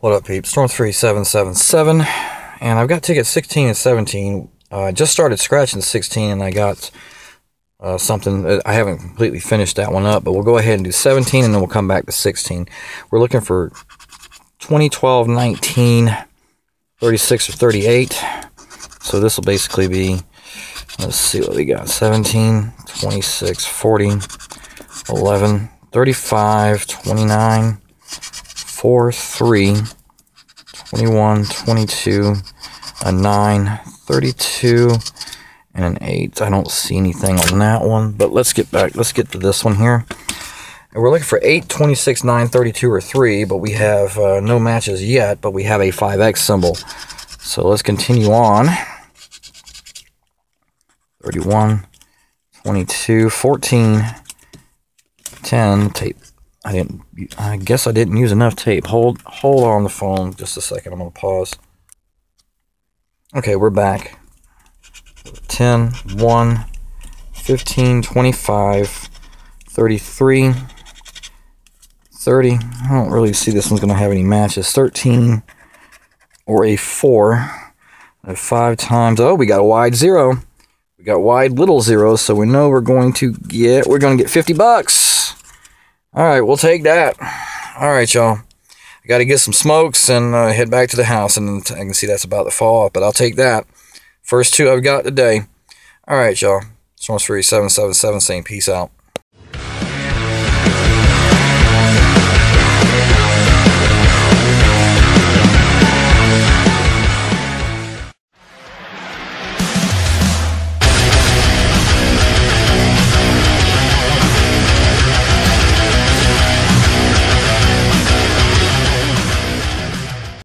What up, peeps? Stormsfury777. And I've got tickets 16 and 17. Uh, I just started scratching 16 and I got uh, something. I haven't completely finished that one up, but we'll go ahead and do 17 and then we'll come back to 16. We're looking for 2012, 19, 36, or 38. So this will basically be, let's see what we got 17, 26, 40, 11, 35, 29, 4, 3, 21, 22, a 9, 32, and an 8. I don't see anything on that one, but let's get back. Let's get to this one here. And we're looking for 8, 26, 9, 32, or 3, but we have uh, no matches yet, but we have a 5X symbol. So let's continue on. 31, 22, 14, 10, tape. I didn't, I guess I didn't use enough tape. Hold, hold on the phone just a second. I'm to pause. Okay, we're back. 10, 1, 15, 25, 33, 30. I don't really see this one's to have any matches. 13 or a 4. Five times. Oh, we got a wide zero. We got wide little zeros, so we know we're going to get, we're going to get 50 bucks. All right, we'll take that. All right, y'all. I got to get some smokes and uh, head back to the house, and I can see that's about to fall off, but I'll take that. First two I've got today. All right, y'all. Stormsfury 777 saying peace out.